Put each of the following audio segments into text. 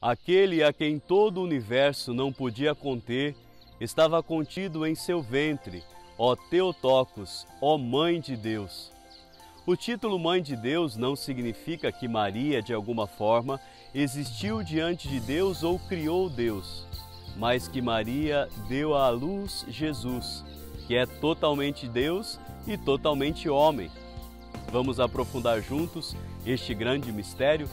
Aquele a quem todo o universo não podia conter, estava contido em seu ventre, ó Teotocos, ó Mãe de Deus. O título Mãe de Deus não significa que Maria, de alguma forma, existiu diante de Deus ou criou Deus, mas que Maria deu à luz Jesus, que é totalmente Deus e totalmente homem. Vamos aprofundar juntos este grande mistério?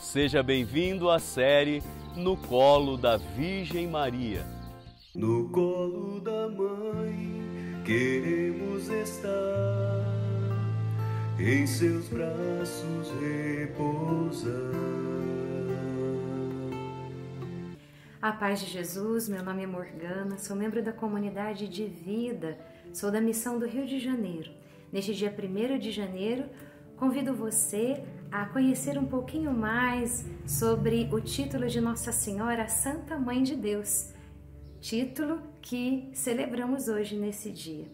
Seja bem-vindo à série No Colo da Virgem Maria. No colo da Mãe queremos estar em seus braços repousar. A paz de Jesus, meu nome é Morgana, sou membro da comunidade de vida, sou da missão do Rio de Janeiro. Neste dia 1 de janeiro, convido você a conhecer um pouquinho mais sobre o título de Nossa Senhora Santa Mãe de Deus, título que celebramos hoje nesse dia.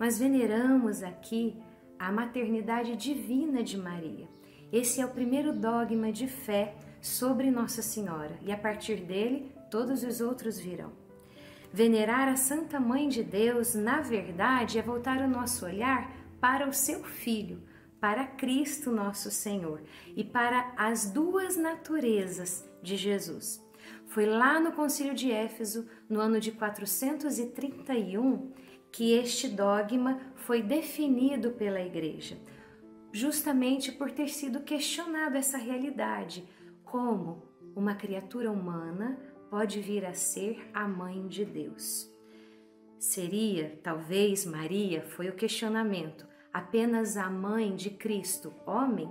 Nós veneramos aqui a maternidade divina de Maria. Esse é o primeiro dogma de fé sobre Nossa Senhora e a partir dele todos os outros virão. Venerar a Santa Mãe de Deus, na verdade, é voltar o nosso olhar para o seu Filho, para Cristo nosso Senhor e para as duas naturezas de Jesus. Foi lá no Concílio de Éfeso, no ano de 431, que este dogma foi definido pela Igreja, justamente por ter sido questionado essa realidade, como uma criatura humana pode vir a ser a mãe de Deus. Seria, talvez, Maria, foi o questionamento, apenas a mãe de Cristo, homem?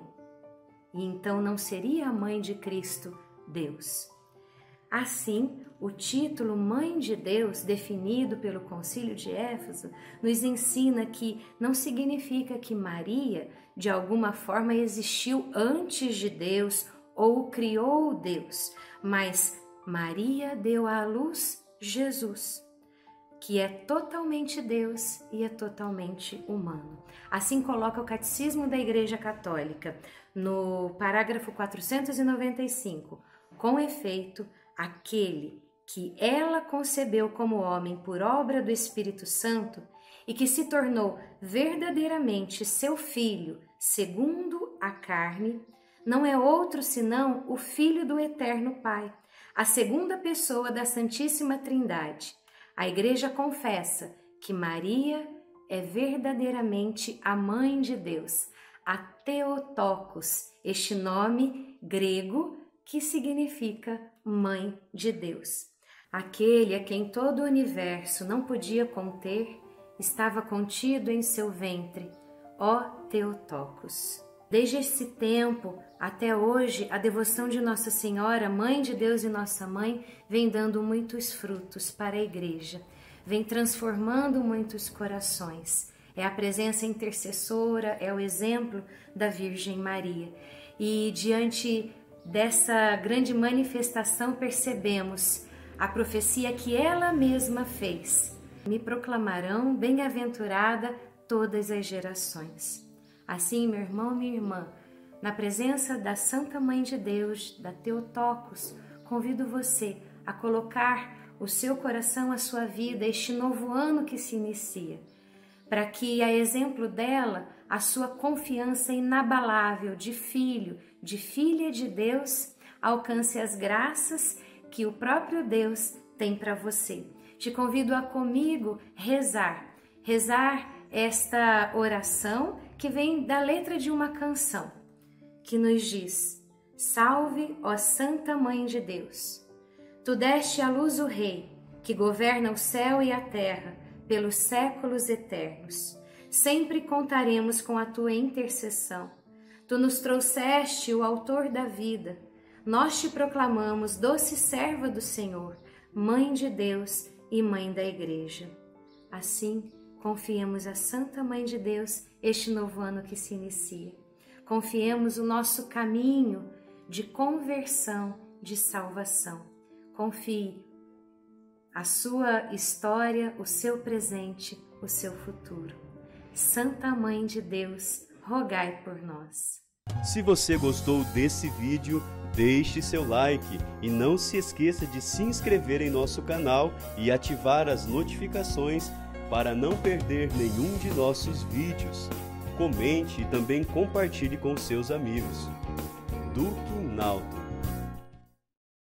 E então não seria a mãe de Cristo, Deus. Assim, o título Mãe de Deus, definido pelo Concílio de Éfeso, nos ensina que não significa que Maria, de alguma forma, existiu antes de Deus ou criou Deus, mas Maria deu à luz Jesus, que é totalmente Deus e é totalmente humano. Assim coloca o Catecismo da Igreja Católica, no parágrafo 495. Com efeito, aquele que ela concebeu como homem por obra do Espírito Santo e que se tornou verdadeiramente seu filho, segundo a carne, não é outro senão o Filho do Eterno Pai, a segunda pessoa da Santíssima Trindade. A Igreja confessa que Maria é verdadeiramente a Mãe de Deus, a Theotokos, este nome grego que significa Mãe de Deus. Aquele a quem todo o universo não podia conter estava contido em seu ventre, ó Theotokos. Desde esse tempo até hoje, a devoção de Nossa Senhora, Mãe de Deus e Nossa Mãe, vem dando muitos frutos para a Igreja, vem transformando muitos corações. É a presença intercessora, é o exemplo da Virgem Maria. E diante dessa grande manifestação, percebemos a profecia que ela mesma fez: Me proclamarão bem-aventurada todas as gerações. Assim, meu irmão, minha irmã, na presença da Santa Mãe de Deus, da Teotocos, convido você a colocar o seu coração, a sua vida, este novo ano que se inicia, para que, a exemplo dela, a sua confiança inabalável de filho, de filha de Deus, alcance as graças que o próprio Deus tem para você. Te convido a comigo rezar, rezar esta oração que vem da letra de uma canção que nos diz: Salve, ó Santa Mãe de Deus. Tu deste à luz o Rei, que governa o céu e a terra pelos séculos eternos. Sempre contaremos com a tua intercessão. Tu nos trouxeste o Autor da vida. Nós te proclamamos, doce serva do Senhor, Mãe de Deus e Mãe da Igreja. Assim, Confiemos a Santa Mãe de Deus este novo ano que se inicia. Confiemos o nosso caminho de conversão, de salvação. Confie a sua história, o seu presente, o seu futuro. Santa Mãe de Deus, rogai por nós. Se você gostou desse vídeo, Deixe seu like e não se esqueça de se inscrever em nosso canal e ativar as notificações para não perder nenhum de nossos vídeos. Comente e também compartilhe com seus amigos. Duque Nauta